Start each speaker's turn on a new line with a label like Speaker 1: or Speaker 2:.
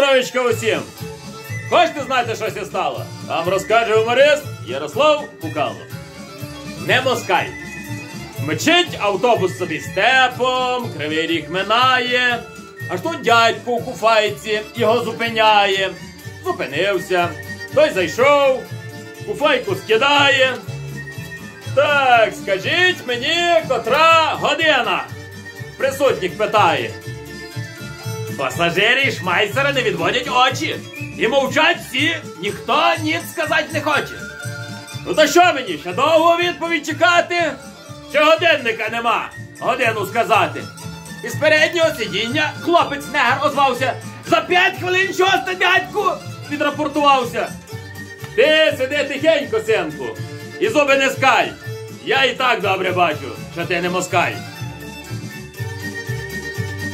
Speaker 1: здоровечка усім! Хочете знати, що ся стало? Вам розкаже гуморист Ярослав Кукало. Не москаль. Мчить автобус собі степом, кривий ріг минає, аж тут дядько у куфайці його зупиняє. Зупинився, той зайшов, куфайку скидає. Так, скажіть мені, котра година? Присутніх питає. Пасажири і шмайсери не відводять очі. І мовчать всі, ніхто ніц сказати не хоче. Ну то що мені, ще довго відповідь чекати? Чи годинника нема? Годину сказати. Із переднього сидіння хлопець негр озвався. За п'ять хвилин шоста, дядьку! Відрапортувався. Ти сиди тихенько, синку, і зуби не скаль. Я і так добре бачу, що ти не москаль.